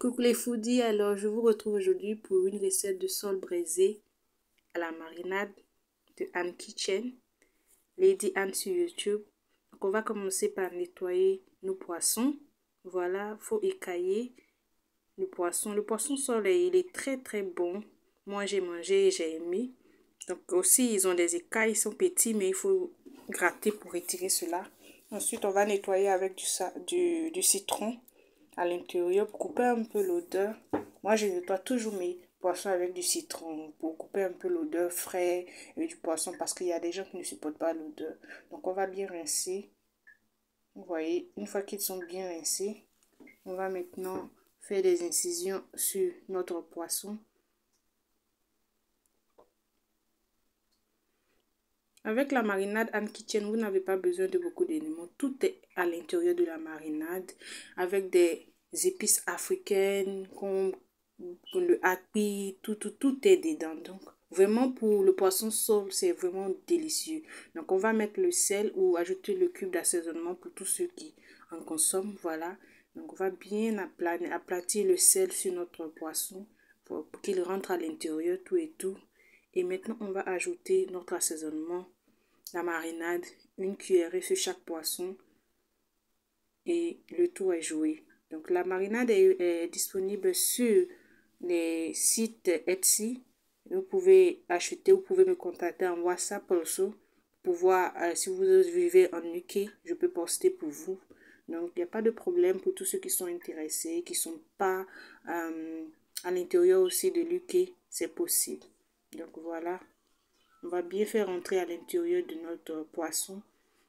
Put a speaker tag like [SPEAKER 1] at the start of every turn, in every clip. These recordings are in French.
[SPEAKER 1] Coucou les foodies, alors je vous retrouve aujourd'hui pour une recette de sol braisé à la marinade de Anne Kitchen, Lady Anne sur YouTube. Donc on va commencer par nettoyer nos poissons. Voilà, faut écailler le poisson. Le poisson sol, il est très très bon. Moi j'ai mangé et j'ai aimé. Donc aussi ils ont des écailles, ils sont petits mais il faut gratter pour retirer cela. Ensuite on va nettoyer avec du citron à l'intérieur couper un peu l'odeur. Moi, je nettoie toujours mes poissons avec du citron pour couper un peu l'odeur frais du poisson parce qu'il y a des gens qui ne supportent pas l'odeur. Donc, on va bien rincer. Vous voyez, une fois qu'ils sont bien rincés, on va maintenant faire des incisions sur notre poisson. Avec la marinade Anne Kitchen, vous n'avez pas besoin de beaucoup d'éléments. Tout est à l'intérieur de la marinade avec des épices africaines comme le hapi, tout, tout, tout est dedans. Donc, vraiment pour le poisson sol, c'est vraiment délicieux. Donc, on va mettre le sel ou ajouter le cube d'assaisonnement pour tous ceux qui en consomment. Voilà. Donc, on va bien aplatir le sel sur notre poisson pour qu'il rentre à l'intérieur, tout et tout. Et maintenant, on va ajouter notre assaisonnement, la marinade, une cuillerée sur chaque poisson. Et le tout est joué. Donc, la marinade est, disponible sur les sites Etsy. Vous pouvez acheter, vous pouvez me contacter en WhatsApp aussi pour voir euh, si vous vivez en UK, je peux poster pour vous. Donc, il n'y a pas de problème pour tous ceux qui sont intéressés, qui ne sont pas euh, à l'intérieur aussi de l'UK, c'est possible. Donc voilà, on va bien faire entrer à l'intérieur de notre poisson.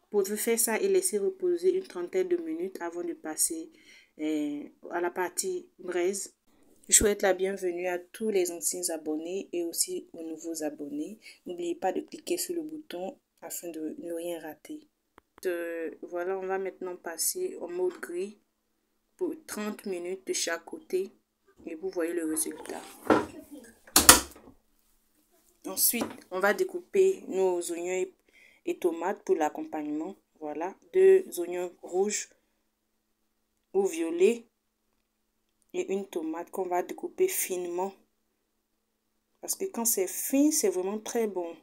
[SPEAKER 1] Pour faire ça et laisser reposer une trentaine de minutes avant de passer à la partie braise. Je souhaite la bienvenue à tous les anciens abonnés et aussi aux nouveaux abonnés. N'oubliez pas de cliquer sur le bouton afin de ne rien rater. voilà, on va maintenant passer au mode gris pour 30 minutes de chaque côté et vous voyez le résultat. Ensuite, on va découper nos oignons et, tomates pour l'accompagnement. Voilà, deux oignons rouges ou violets et une tomate qu'on va découper finement. Parce que quand c'est fin, c'est vraiment très bon.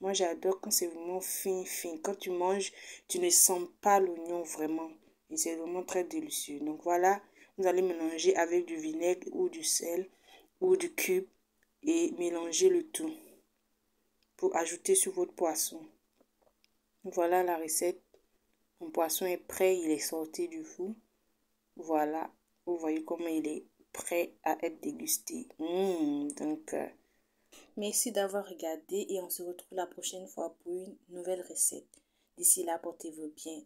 [SPEAKER 1] Moi, j'adore quand c'est vraiment fin, fin. Quand tu manges, tu ne sens pas l'oignon vraiment. Et c'est vraiment très délicieux. Donc voilà, vous allez mélanger avec du vinaigre ou du sel ou du cube et mélanger le tout pour ajouter sur votre poisson. Voilà la recette. Mon poisson est prêt, il est sorti du four. Voilà, vous voyez comment il est prêt à être dégusté. Mmh, donc, euh, merci d'avoir regardé et on se retrouve la prochaine fois pour une nouvelle recette. D'ici là, portez-vous bien.